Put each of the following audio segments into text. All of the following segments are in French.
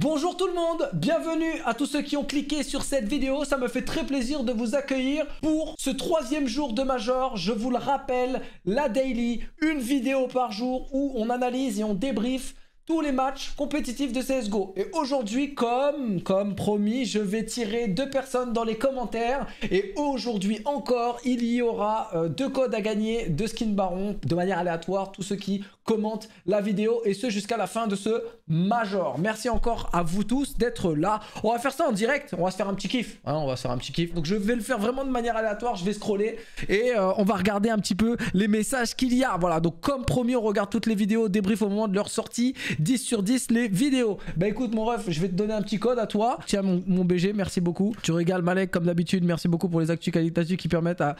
Bonjour tout le monde, bienvenue à tous ceux qui ont cliqué sur cette vidéo, ça me fait très plaisir de vous accueillir pour ce troisième jour de Major, je vous le rappelle, la daily, une vidéo par jour où on analyse et on débrief tous les matchs compétitifs de CSGO. Et aujourd'hui, comme, comme promis, je vais tirer deux personnes dans les commentaires. Et aujourd'hui encore, il y aura euh, deux codes à gagner de Skin Baron de manière aléatoire. Tous ceux qui commentent la vidéo et ce jusqu'à la fin de ce Major. Merci encore à vous tous d'être là. On va faire ça en direct. On va se faire un petit kiff. Hein, on va se faire un petit kiff. Donc je vais le faire vraiment de manière aléatoire. Je vais scroller et euh, on va regarder un petit peu les messages qu'il y a. Voilà. Donc comme promis, on regarde toutes les vidéos, débrief au moment de leur sortie. 10 sur 10 les vidéos. Bah écoute mon ref, je vais te donner un petit code à toi. Tiens mon, BG, merci beaucoup. Tu régales Malek comme d'habitude. Merci beaucoup pour les actus qualitatives qui permettent à,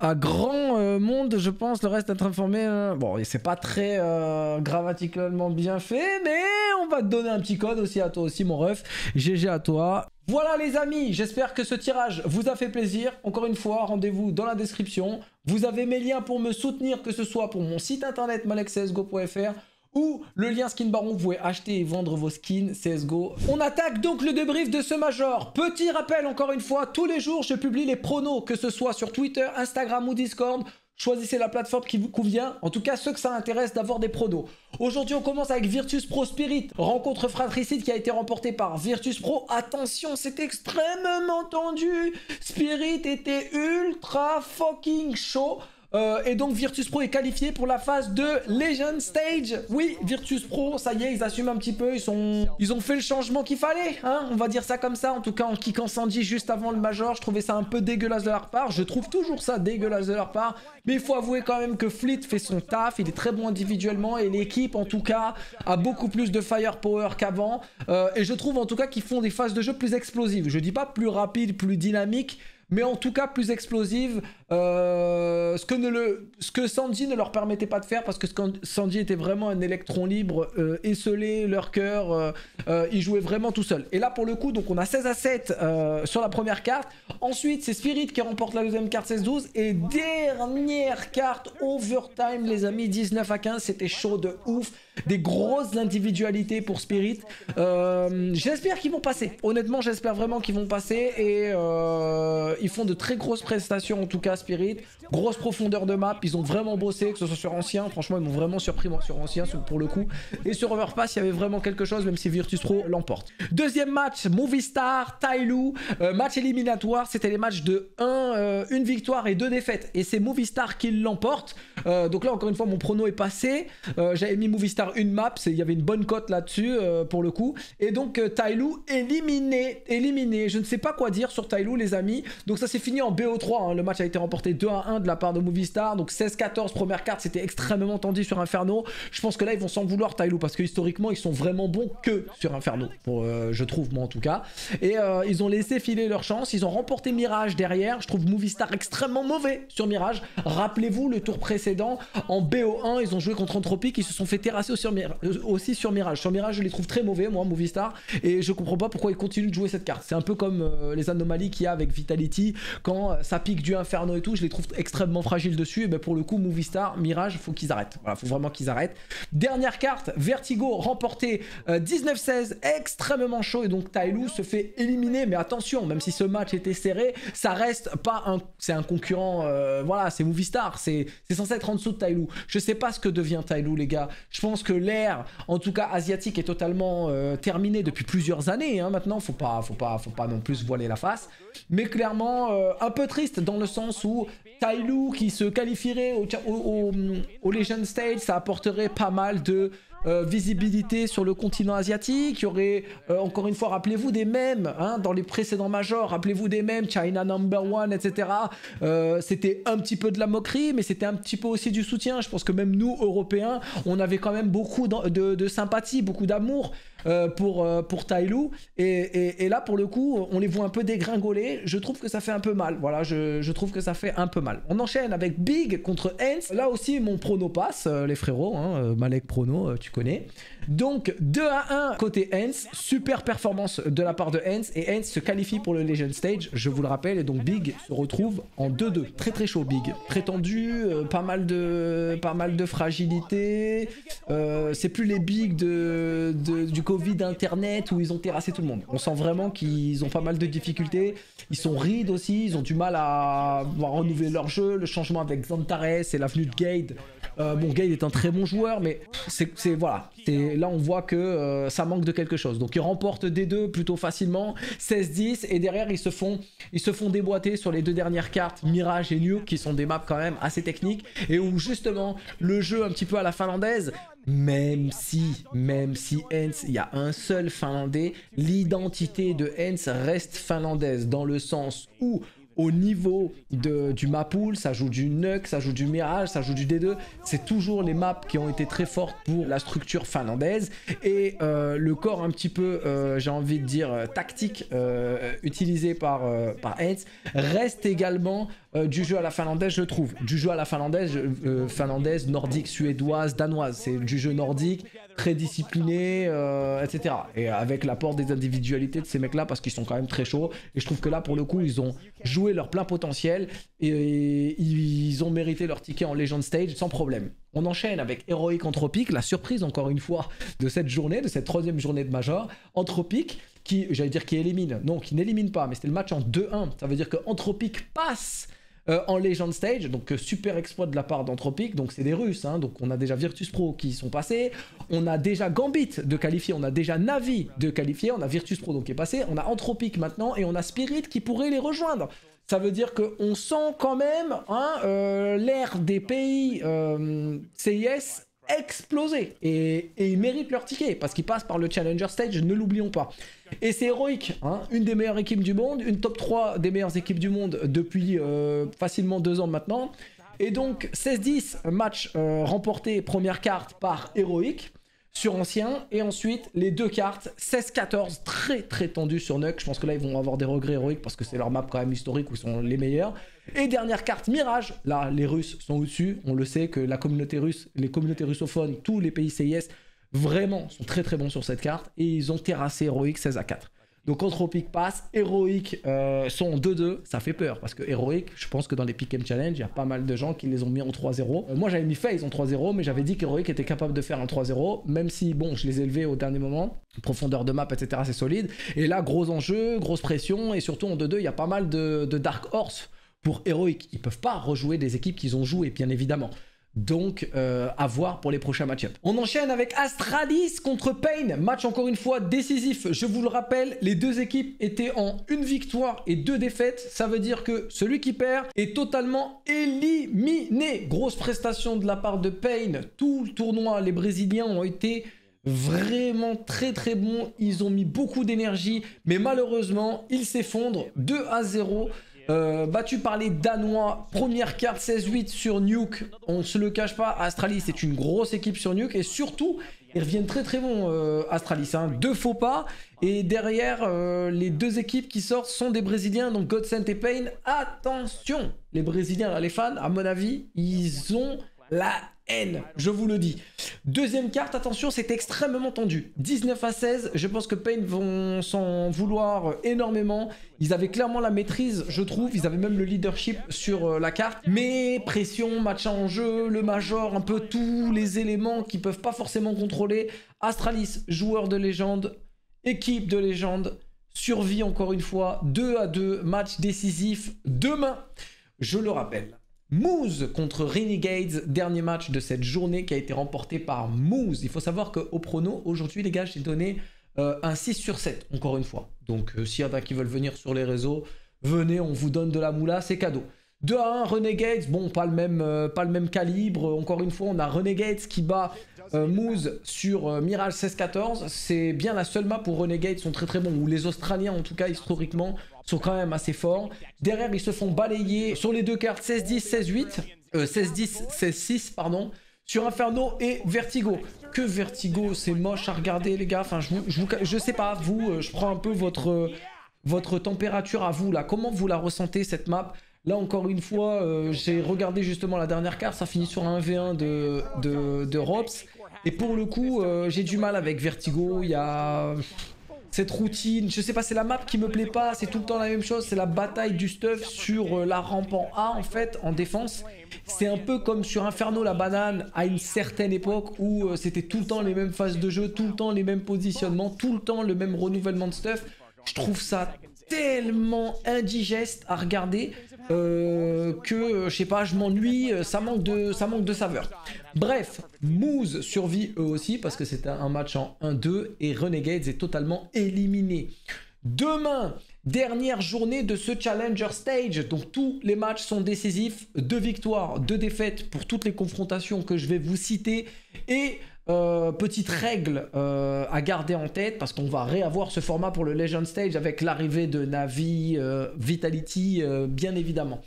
à grand euh, monde, je pense, le reste d'être informé. Hein. Bon, c'est pas très euh, grammaticalement bien fait, mais on va te donner un petit code aussi à toi aussi mon ref. GG à toi. Voilà les amis, j'espère que ce tirage vous a fait plaisir. Encore une fois, rendez-vous dans la description. Vous avez mes liens pour me soutenir, que ce soit pour mon site internet malexcsgo.fr ou le lien Skin Baron, vous pouvez acheter et vendre vos skins CSGO. On attaque donc le débrief de ce Major. Petit rappel encore une fois, tous les jours je publie les pronos, que ce soit sur Twitter, Instagram ou Discord. Choisissez la plateforme qui vous convient, en tout cas ceux que ça intéresse d'avoir des pronos. Aujourd'hui on commence avec Virtus Pro Spirit, rencontre fratricide qui a été remportée par Virtus Pro. Attention, c'est extrêmement tendu, Spirit était ultra fucking chaud. Euh, et donc Virtus Pro est qualifié pour la phase de Legend Stage. Oui, Virtus Pro, ça y est, ils assument un petit peu, ils sont, ils ont fait le changement qu'il fallait, hein, on va dire ça comme ça. En tout cas, en kickant Sandy juste avant le Major, je trouvais ça un peu dégueulasse de leur part. Je trouve toujours ça dégueulasse de leur part, mais il faut avouer quand même que Fleet fait son taf, il est très bon individuellement et l'équipe, en tout cas, a beaucoup plus de firepower qu'avant. Euh, et je trouve en tout cas qu'ils font des phases de jeu plus explosives. Je dis pas plus rapides, plus dynamiques, mais en tout cas plus explosive. Euh, ce, que ne le, ce que Sandy ne leur permettait pas de faire parce que Sandy était vraiment un électron libre, euh, esselé, leur cœur, euh, euh, il jouait vraiment tout seul. Et là pour le coup, donc on a 16 à 7 sur la première carte. Ensuite, c'est Spirit qui remporte la deuxième carte 16-12. Et dernière carte, overtime les amis, 19 à 15, c'était chaud de ouf. Des grosses individualités pour Spirit. j'espère qu'ils vont passer. Honnêtement, j'espère vraiment qu'ils vont passer. Et ils font de très grosses prestations, en tout cas Spirit. Grosse profondeur de map, ils ont vraiment bossé, que ce soit sur ancien. Franchement, ils m'ont vraiment surpris, moi, sur ancien, pour le coup. Et sur Overpass, il y avait vraiment quelque chose, même si Virtus Pro l'emporte. Deuxième match, Movistar, Tailou. Euh, match éliminatoire, c'était les matchs de 1, euh, une victoire et deux défaites. Et c'est Movistar qui l'emporte. Euh, donc là, encore une fois, mon prono est passé. J'avais mis Movistar une map, il y avait une bonne cote là-dessus, pour le coup. Et donc, Tailou éliminé, éliminé. Je ne sais pas quoi dire sur Tailou, les amis. Donc ça s'est fini en BO3, hein. le match a été remporté 2 à 1 de la part de Movistar, donc 16-14 première carte, c'était extrêmement tendu sur Inferno. Je pense que là ils vont s'en vouloir Tailou parce que historiquement ils sont vraiment bons que sur Inferno, euh, je trouve moi en tout cas. Et euh, ils ont laissé filer leur chance, ils ont remporté Mirage derrière, je trouve Movistar extrêmement mauvais sur Mirage. Rappelez-vous le tour précédent, en BO1 ils ont joué contre Anthropic, ils se sont fait terrasser aussi sur, euh, aussi sur Mirage. Sur Mirage je les trouve très mauvais moi Movistar et je comprends pas pourquoi ils continuent de jouer cette carte. C'est un peu comme les anomalies qu'il y a avec Vitality quand euh, ça pique du Inferno et tout, je les trouve extrêmement fragiles dessus. Et ben pour le coup, Movistar, Mirage, faut qu'ils arrêtent. Voilà, faut vraiment qu'ils arrêtent. Dernière carte, Vertigo remporté 19-16, euh, extrêmement chaud. Et donc Tailou se fait éliminer. Mais attention, même si ce match était serré, ça reste pas un. C'est un concurrent. Euh, voilà, c'est Movistar. C'est censé être en dessous de Tailou. Je sais pas ce que devient Tailou, les gars. Je pense que l'ère, en tout cas asiatique, est totalement terminée depuis plusieurs années. Hein, maintenant, faut pas, faut pas, faut pas non plus voiler la face. Mais clairement, euh, un peu triste dans le sens où Tailou qui se qualifierait au, au, Legend Stage, ça apporterait pas mal de euh, visibilité sur le continent asiatique. Il y aurait, euh, encore une fois, rappelez-vous des mêmes hein, dans les précédents majors, rappelez-vous des mêmes, China number one, etc. c'était un petit peu de la moquerie, mais c'était un petit peu aussi du soutien. Je pense que même nous, Européens, on avait quand même beaucoup de sympathie, beaucoup d'amour euh, pour, euh, pour Tailou. Et, et, là, pour le coup, on les voit un peu dégringoler. Je trouve que ça fait un peu mal. Voilà, je, je trouve que ça fait un peu mal. On enchaîne avec Big contre Hens. Là aussi, mon prono passe, euh, les frérots. Hein, Malek prono, tu connais. Donc, 2 à 1 côté Hens. Super performance de la part de Hens. Et Hens se qualifie pour le Legend Stage, je vous le rappelle. Et donc, Big se retrouve en 2-2. Très très chaud, Big. Prétendu, pas, mal de, pas mal de fragilité. c'est plus les Big de, de, du Covid Internet où ils ont terrassé tout le monde. On sent vraiment qu'ils ont pas mal de difficultés. Ils sont rides aussi, ils ont du mal à, renouveler leur jeu. Le changement avec Zantares et l'avenue de Gade. Euh, bon, Gade est un très bon joueur, mais c'est voilà. Là, on voit que euh, ça manque de quelque chose. Donc, ils remportent des deux plutôt facilement, 16-10, et derrière, ils se font, ils se font déboîter sur les deux dernières cartes, Mirage et Nuke, qui sont des maps quand même assez techniques, et où justement le jeu un petit peu à la finlandaise même si, même si Hens, il y a un seul Finlandais, l'identité de Hens reste finlandaise dans le sens où au niveau de, du Mapool, ça joue du Nuck, ça joue du Mirage, ça joue du D2. C'est toujours les maps qui ont été très fortes pour la structure finlandaise. Et euh, le corps un petit peu, euh, j'ai envie de dire, euh, tactique utilisé par, par reste également du jeu à la finlandaise, je trouve. Du jeu à la finlandaise, finlandaise, nordique, suédoise, danoise. C'est du jeu nordique, très discipliné, etc. Et avec l'apport des individualités de ces mecs-là, parce qu'ils sont quand même très chauds. Et je trouve que là, pour le coup, ils ont joué leur plein potentiel et ils ont mérité leur ticket en Legend Stage sans problème. On enchaîne avec Heroic Anthropic, la surprise encore une fois de cette journée, de cette troisième journée de Major. Anthropic, qui, j'allais dire qui élimine, non, qui n'élimine pas, mais c'était le match en 2-1. Ça veut dire que Anthropic passe euh, en Legend Stage, donc euh, super exploit de la part d'Anthropic, donc c'est des Russes, hein. donc on a déjà Virtus Pro qui sont passés, on a déjà Gambit de qualifié, on a déjà Navi de qualifié, on a Virtus Pro donc qui est passé, on a Anthropic maintenant et on a Spirit qui pourrait les rejoindre. Ça veut dire qu'on sent quand même hein, euh, l'ère des pays CIS exploser. Et, ils méritent leur ticket parce qu'ils passent par le Challenger Stage, ne l'oublions pas. Et c'est héroïque, hein, une des meilleures équipes du monde, une top 3 des meilleures équipes du monde depuis euh, facilement deux ans maintenant. Et donc 16-10, match remporté première carte par héroïque sur ancien. Et ensuite, les deux cartes, 16-14, très très tendu sur Nuck. Je pense que là, ils vont avoir des regrets héroïques parce que c'est leur map quand même historique où ils sont les meilleurs. Et dernière carte, Mirage. Là, les Russes sont au-dessus. On le sait que la communauté russe, les communautés russophones, tous les pays CIS, vraiment sont très très bons sur cette carte. Et ils ont terrassé héroïque 16 à 4. Donc Anthropic passe, Héroïque euh, sont en 2-2, ça fait peur parce que Héroïque, je pense que dans les Pick'em Challenge, il y a pas mal de gens qui les ont mis en 3-0. Euh, moi j'avais mis FaZe en 3-0, mais j'avais dit qu'Héroïque était capable de faire un 3-0, même si bon, je les ai élevés au dernier moment, profondeur de map, etc. c'est solide. Et là, gros enjeu, grosse pression, et surtout en 2-2, il y a pas mal de Dark Horse pour Héroïque. Ils peuvent pas rejouer des équipes qu'ils ont jouées, bien évidemment. Donc, euh, à voir pour les prochains match-ups. On enchaîne avec Astralis contre Pain. Match encore une fois décisif. Je vous le rappelle, les deux équipes étaient en une victoire et deux défaites. Ça veut dire que celui qui perd est totalement éliminé. Grosse prestation de la part de Pain. Tout le tournoi, les Brésiliens ont été vraiment très très bons. Ils ont mis beaucoup d'énergie, mais malheureusement, ils s'effondrent 2 à 0. Euh, battu par les Danois, première carte 16-8 sur Nuke. On se le cache pas, Astralis c'est une grosse équipe sur Nuke et surtout ils reviennent très très bons euh, Astralis. Hein. Deux faux pas et derrière euh, les deux équipes qui sortent sont des Brésiliens donc Godsend et Pain. Attention, les Brésiliens les fans à mon avis ils ont la haine, je vous le dis. Deuxième carte, attention, c'est extrêmement tendu. 19 à 16, je pense que Pain vont s'en vouloir énormément. Ils avaient clairement la maîtrise, je trouve. Ils avaient même le leadership sur euh, la carte. Mais pression, match en jeu, le major, un peu tous les éléments qu'ils peuvent pas forcément contrôler. Astralis, joueur de légende, équipe de légende, survie encore une fois, 2 à 2, match décisif demain. Je le rappelle, Moose contre Renegades, dernier match de cette journée qui a été remporté par Moose. Il faut savoir qu'au prono, aujourd'hui les gars, j'ai donné euh, un 6 sur 7, encore une fois. Donc euh, s'il y en a qui veulent venir sur les réseaux, venez, on vous donne de la moula, c'est cadeau. 2 à 1, Renegades, bon, pas le, même, euh, pas le même calibre. Encore une fois, on a Renegades qui bat Moose sur Mirage 16-14. C'est bien la seule map où Renegades sont très très bons, ou les Australiens en tout cas historiquement sont quand même assez forts. Derrière, ils se font balayer sur les deux cartes 16-10, 16-8, 16-10, 16-6, pardon, sur Inferno et Vertigo. Que Vertigo, c'est moche à regarder, les gars. Enfin, je, je, je sais pas, vous, euh, je prends un peu votre, votre température à vous, là. Comment vous la ressentez, cette map? Là, encore une fois, euh, j'ai regardé justement la dernière carte, ça finit sur un V1 de, de, de. Et pour le coup, euh, j'ai du mal avec Vertigo. Il y a cette routine. Je sais pas, c'est la map qui me plaît pas, c'est tout le temps la même chose. C'est la bataille du stuff sur euh, la rampe en A en fait, en défense. C'est un peu comme sur Inferno la banane à une certaine époque où euh, c'était tout le temps les mêmes phases de jeu, tout le temps les mêmes positionnements, tout le temps le même renouvellement de stuff. Je trouve ça tellement indigeste à regarder euh, que, je sais pas, je m'ennuie, ça, manque de, ça manque de saveur. Bref, Moose survit eux aussi parce que c'était un match en 1-2 et Renegades est totalement éliminé. Demain, dernière journée de ce Challenger Stage, donc tous les matchs sont décisifs, deux victoires, deux défaites pour toutes les confrontations que je vais vous citer et euh, petite règle euh, à garder en tête parce qu'on va réavoir ce format pour le Legend Stage avec l'arrivée de Navi, euh, Vitality, bien évidemment.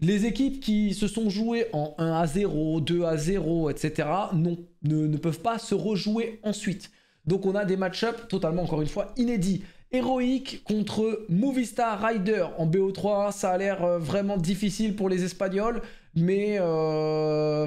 Les équipes qui se sont jouées en 1 à 0, 2 à 0, etc. Ne, ne, peuvent pas se rejouer ensuite. Donc on a des match-ups totalement, encore une fois, inédits. Héroïque contre Movistar Rider en BO3, ça a l'air vraiment difficile pour les Espagnols, mais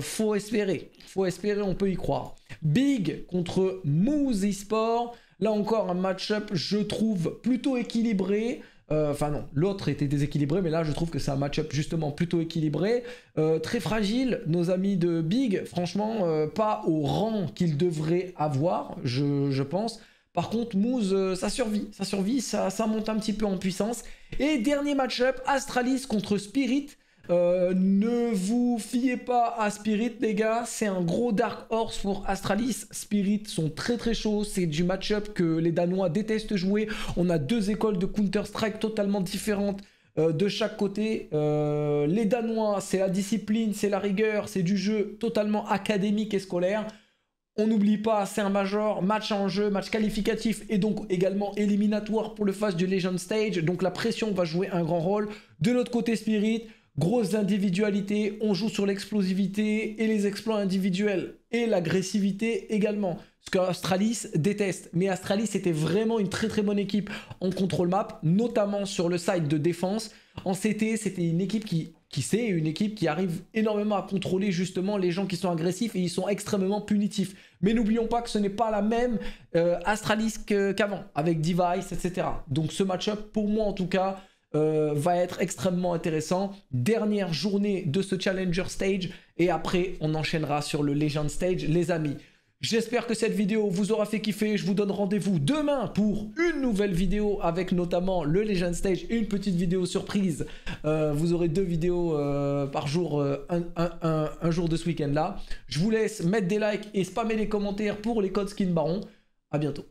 faut espérer. Faut espérer, on peut y croire. Big contre Moose Esport. Là encore, un match-up, je trouve, plutôt équilibré. Euh, enfin non, l'autre était déséquilibré, mais là je trouve que c'est un match-up justement plutôt équilibré. Euh, très fragile, nos amis de Big, franchement, euh, pas au rang qu'ils devraient avoir, je, pense. Par contre, Moose, ça survit, ça survit, ça, ça monte un petit peu en puissance. Et dernier match-up, Astralis contre Spirit. Euh, ne vous fiez pas à Spirit, les gars. C'est un gros Dark Horse pour Astralis. Spirit sont très très chauds. C'est du match-up que les Danois détestent jouer. On a deux écoles de Counter-Strike totalement différentes. Euh, de chaque côté, euh, les Danois, c'est la discipline, c'est la rigueur, c'est du jeu totalement académique et scolaire. On n'oublie pas, c'est un major, match en jeu, match qualificatif et donc également éliminatoire pour le phase du Legend Stage. Donc la pression va jouer un grand rôle. De l'autre côté, Spirit, Grosse individualité, on joue sur l'explosivité et les exploits individuels et l'agressivité également. Ce qu'Astralis déteste. Mais Astralis était vraiment une très très bonne équipe en contrôle map, notamment sur le side de défense. En CT, c'était une équipe qui, qui sait, une équipe qui arrive énormément à contrôler justement les gens qui sont agressifs et ils sont extrêmement punitifs. Mais n'oublions pas que ce n'est pas la même euh, Astralis qu'avant, avec Device, etc. Donc ce match-up, pour moi en tout cas, euh, va être extrêmement intéressant. Dernière journée de ce Challenger Stage et après on enchaînera sur le Legend Stage les amis. J'espère que cette vidéo vous aura fait kiffer. Je vous donne rendez-vous demain pour une nouvelle vidéo avec notamment le Legend Stage et une petite vidéo surprise. Euh, vous aurez deux vidéos euh, par jour, un, un, jour de ce week-end là. Je vous laisse mettre des likes et spammer les commentaires pour les codes Skin Baron. A bientôt.